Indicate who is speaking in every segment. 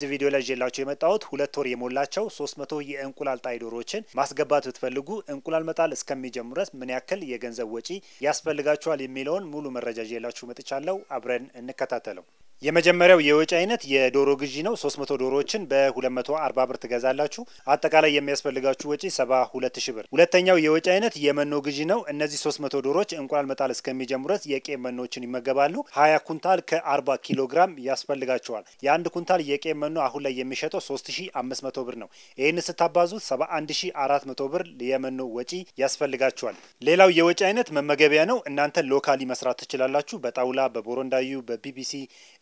Speaker 1: እዚህ ቪዲዮ ላይ ይዤላችሁ የመጣሁት ሁለት ወር የሞላቸው ሶስት መቶ የእንቁላል ጣይ ዶሮዎችን ማስገባት ብትፈልጉ እንቁላል መጣል እስከሚጀምሩ ድረስ ምን ያክል የገንዘብ ወጪ ያስፈልጋችኋል የሚለውን ሙሉ መረጃ ይዤላችሁ መጥቻለሁ። አብረን እንከታተለው። የመጀመሪያው የወጪ አይነት የዶሮ ግዢ ነው። 300 ዶሮዎችን በ240 ብር ትገዛላችሁ። አጠቃላይ የሚያስፈልጋችሁ ወጪ 72 ሺ ብር። ሁለተኛው የወጪ አይነት የመኖ ግዢ ነው። እነዚህ 300 ዶሮዎች እንቁላል መጣል እስከሚጀምሩ ድረስ የቄም መኖችን ይመገባሉ። 20 ኩንታል ከ40 ኪሎ ግራም ያስፈልጋቸዋል። የአንድ ኩንታል የቄም መኖ አሁን ላይ የሚሸጠው 3500 ብር ነው። ይህን ስታባዙት 71400 ብር የመኖ ወጪ ያስፈልጋቸዋል። ሌላው የወጪ አይነት መመገቢያ ነው። እናንተ locally መስራት ትችላላችሁ። በጣውላ በቦሮንዳዩ በ PVC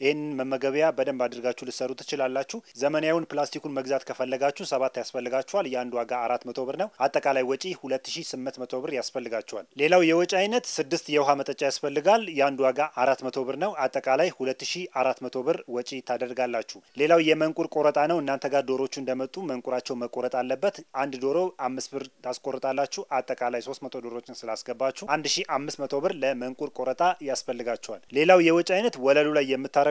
Speaker 1: ይህን መመገቢያ በደንብ አድርጋችሁ ልትሰሩ ትችላላችሁ። ዘመናዊውን ፕላስቲኩን መግዛት ከፈለጋችሁ ሰባት ያስፈልጋችኋል። የአንድ ዋጋ አራት መቶ ብር ነው። አጠቃላይ ወጪ ሁለት ሺ ስምንት መቶ ብር ያስፈልጋችኋል። ሌላው የወጪ አይነት ስድስት የውሃ መጠጫ ያስፈልጋል። የአንድ ዋጋ አራት መቶ ብር ነው። አጠቃላይ ሁለት ሺ አራት መቶ ብር ወጪ ታደርጋላችሁ። ሌላው የመንቁር ቆረጣ ነው። እናንተ ጋር ዶሮቹ እንደመጡ መንቁራቸው መቆረጥ አለበት። አንድ ዶሮ አምስት ብር ታስቆርጣላችሁ። አጠቃላይ ሶስት መቶ ዶሮችን ስላስገባችሁ አንድ ሺ አምስት መቶ ብር ለመንቁር ቆረጣ ያስፈልጋችኋል። ሌላው የወጪ አይነት ወለሉ ላይ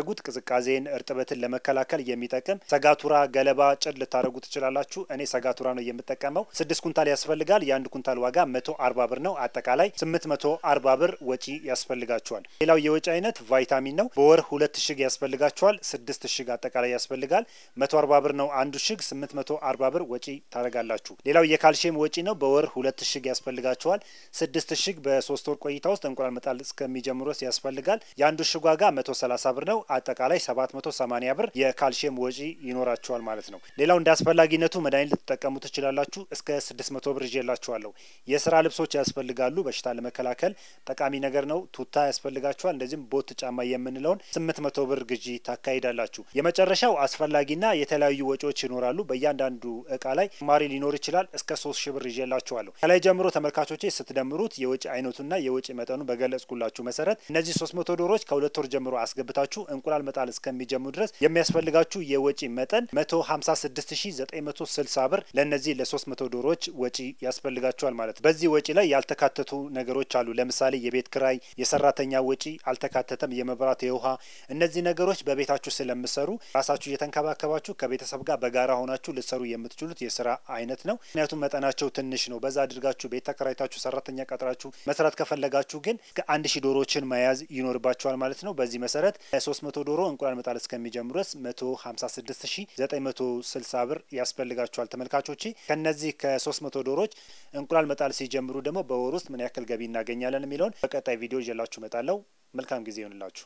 Speaker 1: የምታደረጉት ቅዝቃዜን እርጥበትን ለመከላከል የሚጠቅም ሰጋቱራ፣ ገለባ፣ ጭድ ልታደረጉ ትችላላችሁ። እኔ ሰጋቱራ ነው የምጠቀመው። ስድስት ኩንታል ያስፈልጋል። የአንድ ኩንታል ዋጋ መቶ አርባ ብር ነው። አጠቃላይ ስምንት መቶ አርባ ብር ወጪ ያስፈልጋችኋል። ሌላው የወጪ አይነት ቫይታሚን ነው። በወር ሁለት እሽግ ያስፈልጋችኋል። ስድስት እሽግ አጠቃላይ ያስፈልጋል። መቶ አርባ ብር ነው አንዱ እሽግ። ስምንት መቶ አርባ ብር ወጪ ታደርጋላችሁ። ሌላው የካልሽየም ወጪ ነው። በወር ሁለት እሽግ ያስፈልጋችኋል። ስድስት እሽግ በሶስት ወር ቆይታ ውስጥ እንቁላል መጣል እስከሚጀምሩ ያስፈልጋል። የአንዱ እሽግ ዋጋ መቶ ሰላሳ ብር ነው። አጠቃላይ 780 ብር የካልሽየም ወጪ ይኖራቸዋል ማለት ነው። ሌላው እንደ አስፈላጊነቱ መድኃኒት ልትጠቀሙ ትችላላችሁ። እስከ 600 ብር ይዤላችኋለሁ። የስራ ልብሶች ያስፈልጋሉ። በሽታ ለመከላከል ጠቃሚ ነገር ነው። ቱታ ያስፈልጋችኋል። እንደዚህም ቦት ጫማ የምንለውን 800 ብር ግዢ ታካሂዳላችሁ። የመጨረሻው አስፈላጊና የተለያዩ ወጪዎች ይኖራሉ። በእያንዳንዱ እቃ ላይ ማሪ ሊኖር ይችላል። እስከ 3 ሺ ብር ይዤላችኋለሁ። ከላይ ጀምሮ ተመልካቾቼ ስትደምሩት የወጪ አይነቱና የወጪ መጠኑ በገለጽኩላችሁ መሰረት እነዚህ 300 ዶሮዎች ከሁለት ወር ጀምሮ አስገብታችሁ እንቁላል መጣል እስከሚጀምሩ ድረስ የሚያስፈልጋችሁ የወጪ መጠን 156960 ብር ለእነዚህ ለ300 ዶሮዎች ወጪ ያስፈልጋችኋል ማለት ነው። በዚህ ወጪ ላይ ያልተካተቱ ነገሮች አሉ። ለምሳሌ የቤት ክራይ፣ የሰራተኛ ወጪ አልተካተተም። የመብራት፣ የውሃ እነዚህ ነገሮች በቤታችሁ ስለምሰሩ ራሳችሁ እየተንከባከባችሁ ከቤተሰብ ጋር በጋራ ሆናችሁ ልትሰሩ የምትችሉት የስራ አይነት ነው። ምክንያቱም መጠናቸው ትንሽ ነው። በዛ አድርጋችሁ ቤት ተከራይታችሁ ሰራተኛ ቀጥራችሁ መስራት ከፈለጋችሁ ግን እስከ አንድ ሺህ ዶሮዎችን መያዝ ይኖርባችኋል ማለት ነው። በዚህ መሰረት ሶስት መቶ ዶሮ እንቁላል መጣል እስከሚጀምሩ ድረስ መቶ ሀምሳ ስድስት ሺ ዘጠኝ መቶ ስልሳ ብር ያስፈልጋቸዋል ተመልካቾቼ። ከነዚህ ከሶስት መቶ ዶሮዎች እንቁላል መጣል ሲጀምሩ ደግሞ በወር ውስጥ ምን ያክል ገቢ እናገኛለን የሚለውን በቀጣይ ቪዲዮ ይዤላችሁ እመጣለሁ። መልካም ጊዜ ይሆንላችሁ።